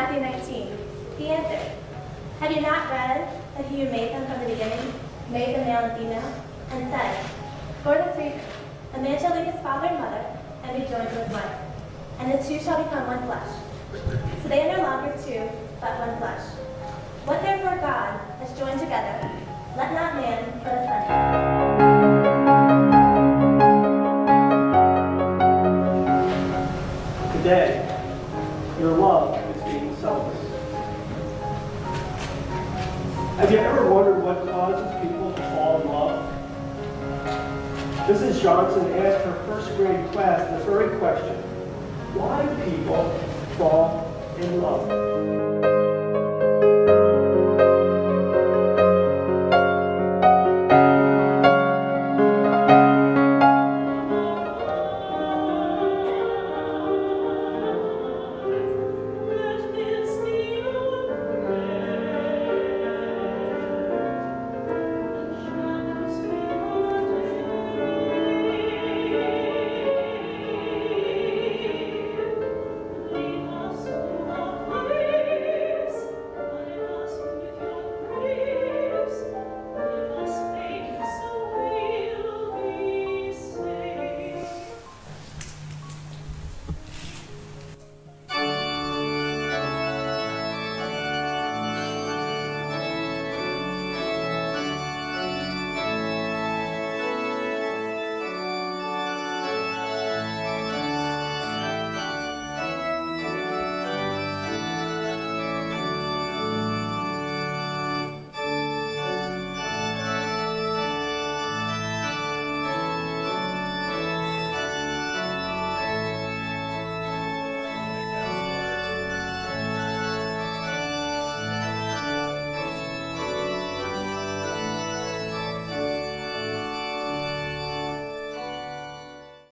Matthew 19, he answered, Have you not read that he who made them from the beginning made them male and female, and said, For this reason, a man shall leave his father and mother and be joined to his wife, and the two shall become one flesh. So they are no longer two, but one flesh. What therefore God has joined together, let not man put asunder. Today, Have you ever wondered what causes people to fall in love? Mrs. Johnson asked her first grade class the very question, why do people fall in love?